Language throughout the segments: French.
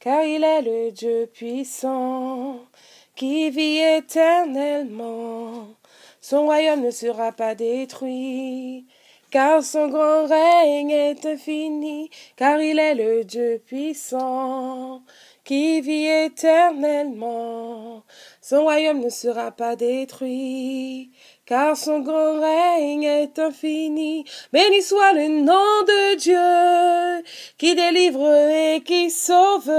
car il est le Dieu puissant qui vit éternellement. Son royaume ne sera pas détruit, car son grand règne est infini, car il est le Dieu puissant qui vit éternellement. Son royaume ne sera pas détruit, car son grand règne est infini. Béni soit le nom de Dieu, qui délivre et qui sauve.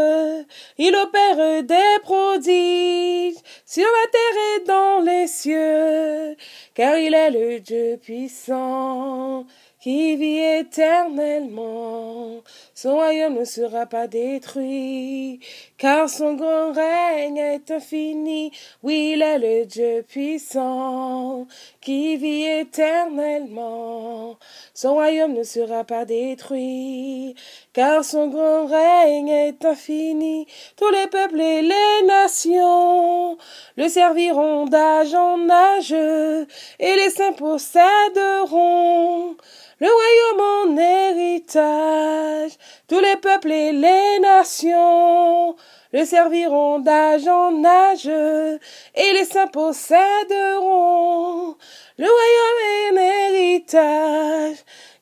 Il opère des prodiges sur la terre et dans les cieux, car il est le Dieu puissant qui vit éternellement. Son royaume ne sera pas détruit, car son grand règne est infini. Oui, il est le Dieu puissant, qui vit éternellement. Son royaume ne sera pas détruit, car son grand règne est infini. Tous les peuples et les nations le serviront d'âge en âge, et les saints posséderont le royaume en héritage. Tous les peuples et les nations le serviront d'âge en âge, et les saints posséderont le royaume en héritage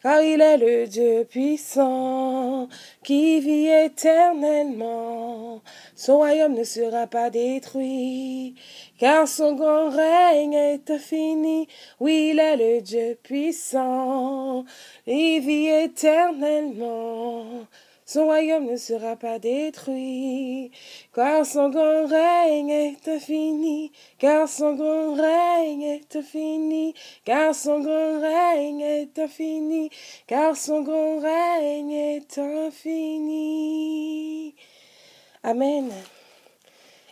car il est le Dieu puissant qui vit éternellement. Son royaume ne sera pas détruit, car son grand règne est infini. Oui, il est le Dieu puissant, il vit éternellement. Son royaume ne sera pas détruit, car son grand règne est infini, car son grand règne est infini, car son grand règne est infini, car son grand règne est infini. Amen.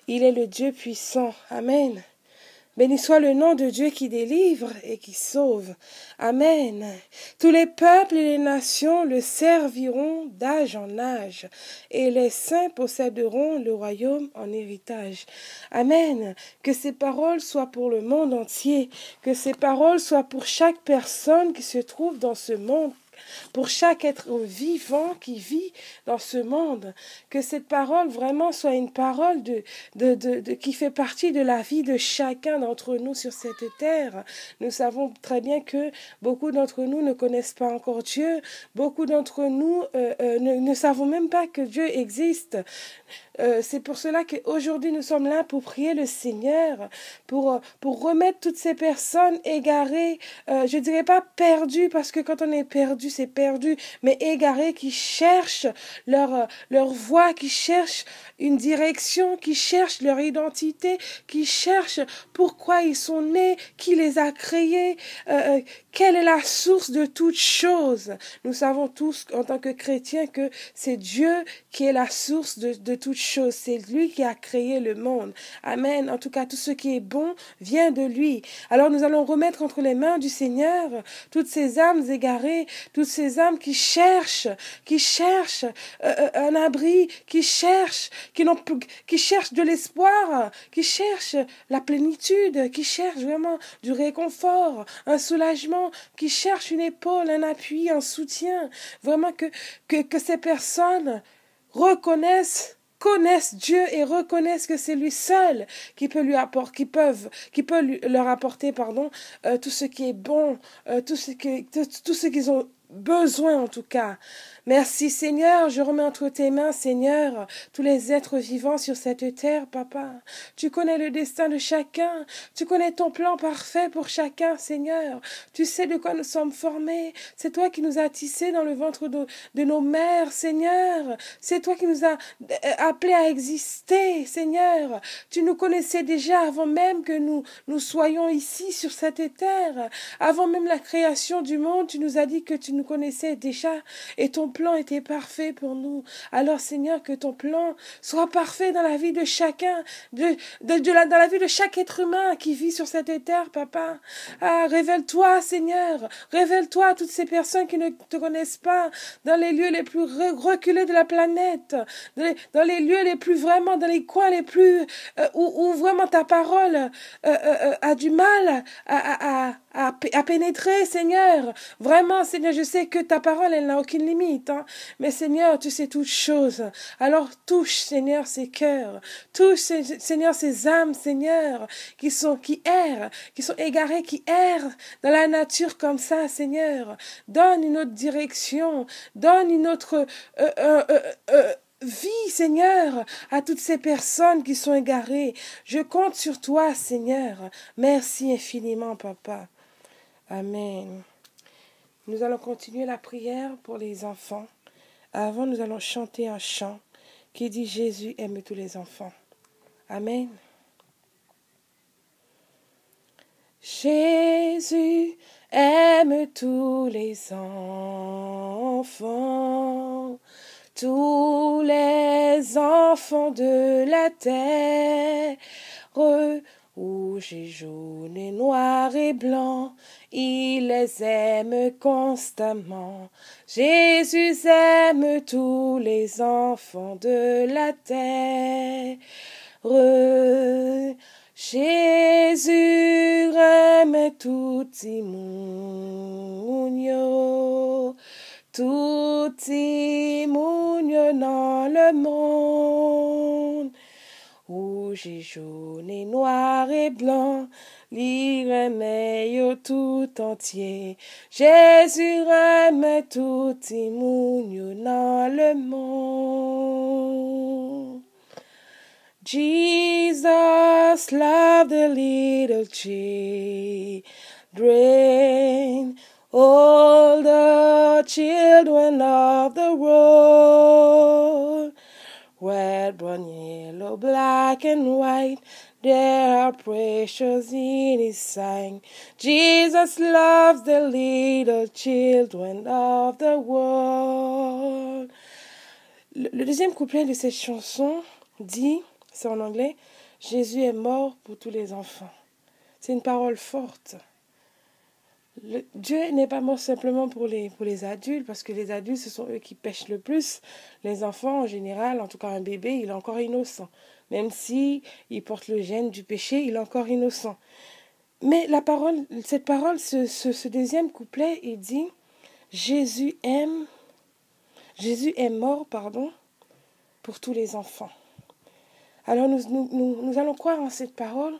Il est le Dieu puissant. Amen. Béni soit le nom de Dieu qui délivre et qui sauve. Amen. Tous les peuples et les nations le serviront d'âge en âge, et les saints posséderont le royaume en héritage. Amen. Que ces paroles soient pour le monde entier, que ces paroles soient pour chaque personne qui se trouve dans ce monde pour chaque être vivant qui vit dans ce monde. Que cette parole vraiment soit une parole de, de, qui fait partie de la vie de chacun d'entre nous sur cette terre. Nous savons très bien que beaucoup d'entre nous ne connaissent pas encore Dieu. Beaucoup d'entre nous euh, euh, ne, ne savons même pas que Dieu existe. Euh, c'est pour cela qu'aujourd'hui nous sommes là pour prier le Seigneur, pour, euh, pour remettre toutes ces personnes égarées, euh, je dirais pas perdues, parce que quand on est perdu, c'est perdu, mais égarées qui cherchent leur, leur voie, qui cherchent une direction, qui cherchent leur identité, qui cherchent pourquoi ils sont nés, qui les a créés, quelle est la source de toutes choses. Nous savons tous en tant que chrétiens que c'est Dieu qui est la source de, de toutes chose. C'est lui qui a créé le monde. Amen. En tout cas, tout ce qui est bon vient de lui. Alors nous allons remettre entre les mains du Seigneur toutes ces âmes égarées, toutes ces âmes qui cherchent, qui cherchent euh, euh, un abri, qui cherchent, qui qui cherchent de l'espoir, qui cherchent la plénitude, qui cherchent vraiment du réconfort, un soulagement, qui cherchent une épaule, un appui, un soutien. Vraiment que, que, que ces personnes reconnaissent connaissent Dieu et reconnaissent que c'est lui seul qui peut lui apporter, qui peut leur apporter, pardon, euh, tout ce qui est bon, euh, tout ce qui, tout ce qu'ils ont besoin en tout cas. Merci Seigneur, je remets entre tes mains, Seigneur, tous les êtres vivants sur cette terre, Papa. Tu connais le destin de chacun, tu connais ton plan parfait pour chacun, Seigneur. Tu sais de quoi nous sommes formés. C'est toi qui nous as tissés dans le ventre de, nos mères, Seigneur. C'est toi qui nous as euh, appelés à exister, Seigneur. Tu nous connaissais déjà avant même que nous, nous soyons ici sur cette terre. Avant même la création du monde, tu nous as dit que tu nous connaissais déjà et ton plan était parfait pour nous. Alors Seigneur, que ton plan soit parfait dans la vie de chacun, de, de, la, dans la vie de chaque être humain qui vit sur cette terre, papa. Ah, révèle-toi, Seigneur. Révèle-toi à toutes ces personnes qui ne te connaissent pas dans les lieux les plus reculés de la planète, dans les, lieux les plus vraiment, dans les coins les plus euh, où, où, vraiment ta parole euh, euh, a du mal à, à, à, pénétrer, Seigneur. Vraiment, Seigneur, je sais que ta parole, elle n'a aucune limite. Hein. Mais Seigneur, tu sais toutes choses. Alors touche, Seigneur, ces cœurs. Touche, Seigneur, ces âmes, Seigneur, qui sont, qui errent, qui sont égarées, qui errent dans la nature comme ça, Seigneur. Donne une autre direction. Donne une autre, euh, euh, euh, vie, Seigneur, à toutes ces personnes qui sont égarées. Je compte sur toi, Seigneur. Merci infiniment, Papa. Amen. Nous allons continuer la prière pour les enfants. Avant, nous allons chanter un chant qui dit Jésus aime tous les enfants. Amen. Jésus aime tous les enfants tous les enfants de la terre, rouge et jaune et noir et blanc, il les aime constamment. Jésus aime tous les enfants de la terre. Jésus aime tout immunio tout monde dans le monde. Rouge et jaune et noir et blanc, l'iremeye tout entier. Jésus aime tout monde dans le monde. Jesus loved the little children all the children of the world. Red, brown, black, and white, are precious in His sight. Jesus loves the little children of the world. Le deuxième couplet de cette chanson dit, c'est en anglais, Jésus est mort pour tous les enfants. C'est une parole forte. Dieu n'est pas mort simplement pour les, pour les adultes, parce que les adultes, ce sont eux qui pêchent le plus. Les enfants, en général, en tout cas un bébé, il est encore innocent. Même si il porte le gène du péché, il est encore innocent. Mais la parole, cette parole, ce, ce, deuxième couplet, il dit Jésus aime, Jésus est mort, pardon, pour tous les enfants. Alors nous, nous, nous allons croire en cette parole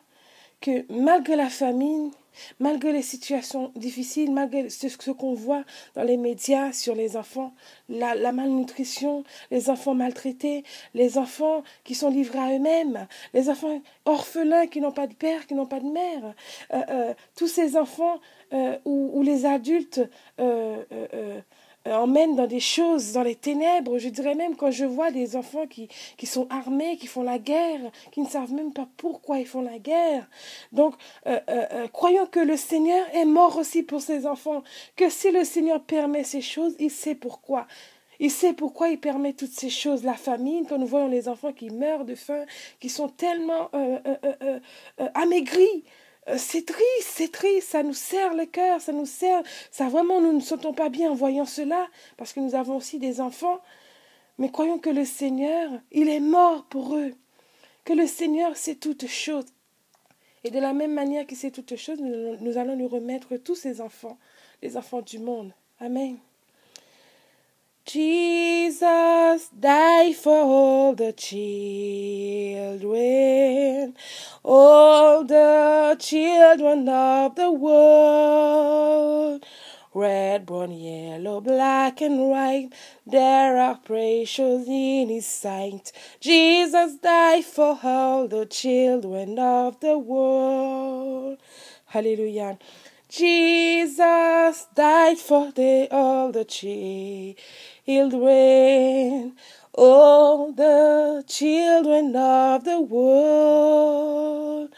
que malgré la famine, malgré les situations difficiles, malgré ce, qu'on voit dans les médias sur les enfants, la, malnutrition, les enfants maltraités, les enfants qui sont livrés à eux-mêmes, les enfants orphelins qui n'ont pas de père, qui n'ont pas de mère, euh, euh, tous ces enfants euh, où, les adultes emmène dans des choses, dans les ténèbres. Je dirais même quand je vois des enfants qui, qui sont armés, qui font la guerre, qui ne savent même pas pourquoi ils font la guerre. Donc, euh, euh, croyons que le Seigneur est mort aussi pour ces enfants, que si le Seigneur permet ces choses, il sait pourquoi. Il sait pourquoi il permet toutes ces choses. La famine, quand nous voyons les enfants qui meurent de faim, qui sont tellement amaigris, euh, c'est triste, c'est triste, ça nous serre le cœur, ça nous serre, ça vraiment nous ne sentons pas bien en voyant cela, parce que nous avons aussi des enfants, mais croyons que le Seigneur, il est mort pour eux, que le Seigneur sait toutes choses. Et de la même manière qu'il sait toutes choses, nous, nous allons lui remettre tous ces enfants, les enfants du monde. Amen. Jesus died for all the children, all the children of the world. Red, brown, yellow, black, and white, there are precious in his sight. Jesus died for all the children of the world. Hallelujah. Jesus died for the, all the children all the children of the world.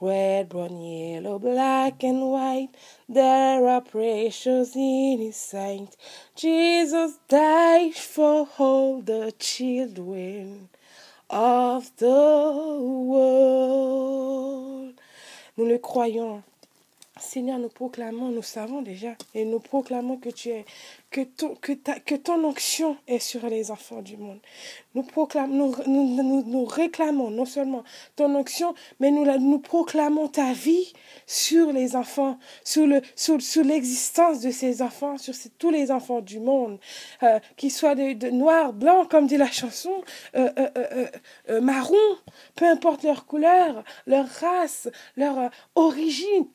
Red, brown, yellow, black, and white, there are precious in his sight. Jesus died for all the children of the world. Nous le croyons. Seigneur, nous proclamons, nous savons déjà, et nous proclamons que tu es, que ton, que ta, que ton onction est sur les enfants du monde. Nous proclamons, nous, nous, nous, réclamons non seulement ton onction, mais nous, nous proclamons ta vie sur les enfants, sur le, sur, sur l'existence de ces enfants, sur tous les enfants du monde, euh, qu'ils soient de, de noir, blanc, comme dit la chanson, euh, euh, euh marron, peu importe leur couleur, leur race, leur origine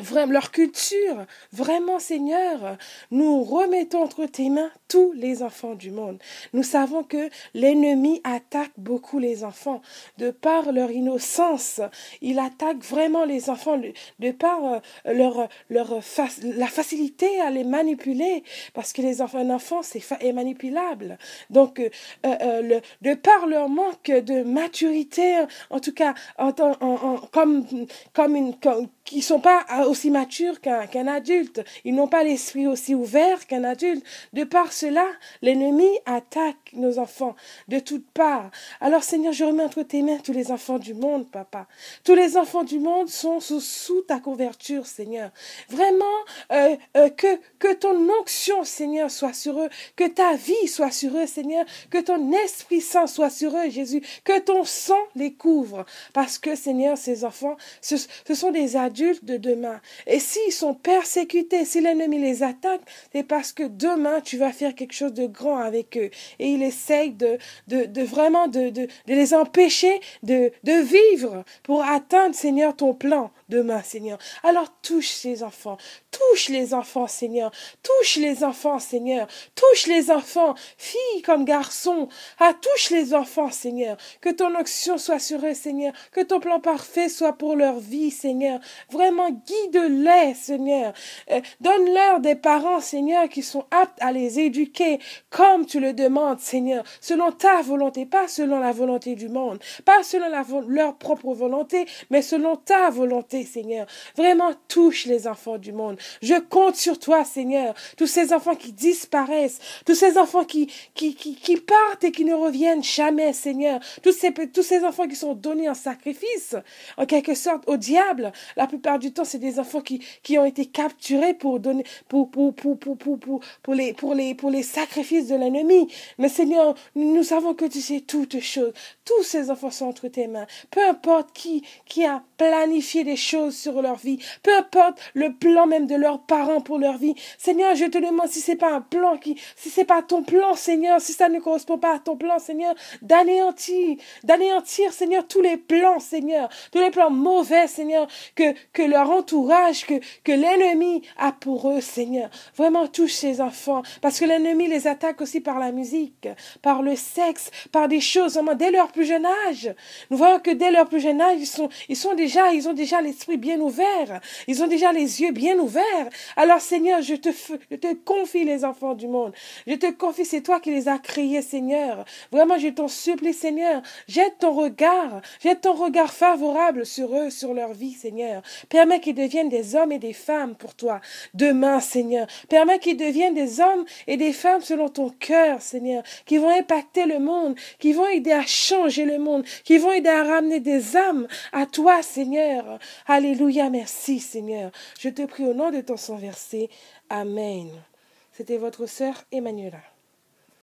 vraiment leur culture. Vraiment, Seigneur, nous remettons entre tes mains tous les enfants du monde. Nous savons que l'ennemi attaque beaucoup les enfants de par leur innocence. Il attaque vraiment les enfants de par euh, leur, leur la facilité à les manipuler parce que les enfants, un enfant c'est est manipulable. Donc, euh, euh, de par leur manque de maturité, en tout cas, en, en, comme, comme une, comme, sont pas aussi matures qu'un adulte. Ils n'ont pas l'esprit aussi ouvert qu'un adulte. De par cela, l'ennemi attaque nos enfants de toutes parts. Alors Seigneur, je remets entre tes mains tous les enfants du monde, papa. Tous les enfants du monde sont sous, ta couverture, Seigneur. Vraiment, euh, euh, que, ton onction, Seigneur, soit sur eux. Que ta vie soit sur eux, Seigneur. Que ton Esprit Saint soit sur eux, Jésus. Que ton sang les couvre. Parce que, Seigneur, ces enfants, ce sont des adultes de demain. Et s'ils sont persécutés, si l'ennemi les attaque, c'est parce que demain tu vas faire quelque chose de grand avec eux. Et il essaye de, vraiment de, les empêcher de vivre pour atteindre, Seigneur, ton plan demain, Seigneur. Alors touche ces enfants, touche les enfants, Seigneur, touche les enfants, Seigneur, touche les enfants, filles comme garçons, ah, touche les enfants, Seigneur, que ton action soit sur eux, Seigneur, que ton plan parfait soit pour leur vie, Seigneur, Vraiment, guide-les, Seigneur. Euh, donne-leur des parents, Seigneur, qui sont aptes à les éduquer comme tu le demandes, Seigneur, selon ta volonté, pas selon la volonté du monde, pas selon leur propre volonté, mais selon ta volonté, Seigneur. Vraiment, touche les enfants du monde. Je compte sur toi, Seigneur. Tous ces enfants qui disparaissent, tous ces enfants qui, qui, qui, partent et qui ne reviennent jamais, Seigneur. Tous ces, tous ces enfants qui sont donnés en sacrifice, en quelque sorte, au diable. La plupart du temps, c'est des enfants qui, qui ont été capturés pour donner, pour, pour, pour, pour, pour, pour, pour les, pour les, pour les sacrifices de l'ennemi. Mais Seigneur, nous savons que tu sais toutes choses. Tous ces enfants sont entre tes mains. Peu importe qui, qui a planifié des choses sur leur vie. Peu importe le plan même de leurs parents pour leur vie. Seigneur, je te demande si c'est pas un plan qui, si c'est pas ton plan, Seigneur, si ça ne correspond pas à ton plan, Seigneur, d'anéantir, d'anéantir, Seigneur, tous les plans, Seigneur, tous les plans mauvais, Seigneur, que, que leur entourage, que, que l'ennemi a pour eux, Seigneur. Vraiment touche ces enfants, parce que l'ennemi les attaque aussi par la musique, par le sexe, par des choses, vraiment, dès leur plus jeune âge. Nous voyons que dès leur plus jeune âge, ils sont, ils sont déjà, ils ont déjà bien ouvert. Ils ont déjà les yeux bien ouverts. Alors, Seigneur, je te, je te confie les enfants du monde. Je te confie, c'est toi qui les as créés, Seigneur. Vraiment, je t'en supplie, Seigneur. Jette ton regard, jette ton regard favorable sur eux, sur leur vie, Seigneur. Permets qu'ils deviennent des hommes et des femmes pour toi. Demain, Seigneur. Permets qu'ils deviennent des hommes et des femmes selon ton cœur, Seigneur. Qui vont impacter le monde, qui vont aider à changer le monde, qui vont aider à ramener des âmes à toi, Seigneur. Alléluia, merci, Seigneur. Je te prie au nom de ton sang versé. Amen. C'était votre sœur Emmanuela.